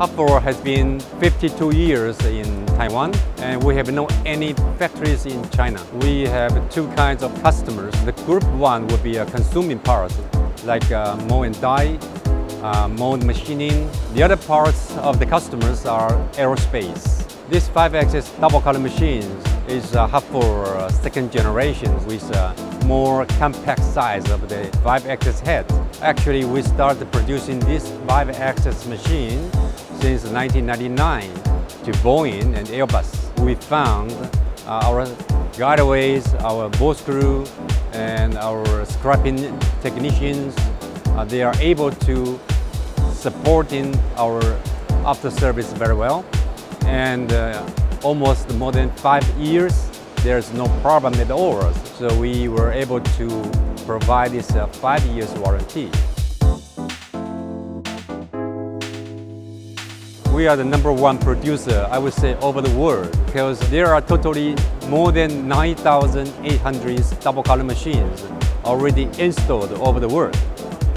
Hartford has been 52 years in Taiwan and we have no any factories in China. We have two kinds of customers. The group one would be a consuming parts like uh, mold and die, uh, mold machining. The other parts of the customers are aerospace. This 5-axis double column machine is uh, Hartford uh, second generation with uh, more compact size of the 5-axis head. Actually, we started producing this 5-axis machine since 1999 to Boeing and Airbus. We found uh, our guideways, our ball screw, and our scrapping technicians, uh, they are able to supporting our after service very well and uh, almost more than five years there's no problem at all. So we were able to provide this uh, five years warranty. We are the number one producer, I would say, over the world because there are totally more than 9,800 double column machines already installed over the world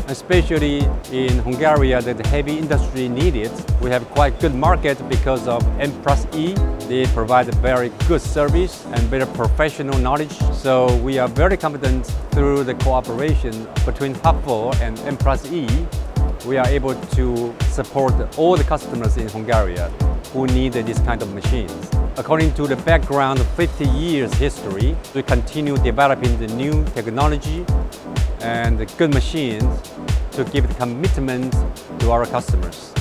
especially in Hungary that the heavy industry needed. We have quite good market because of M plus E. They provide a very good service and better professional knowledge. So we are very confident through the cooperation between Hartford and M plus E. We are able to support all the customers in Hungary who need this kind of machines. According to the background of 50 years history, we continue developing the new technology and good machines to give the commitment to our customers.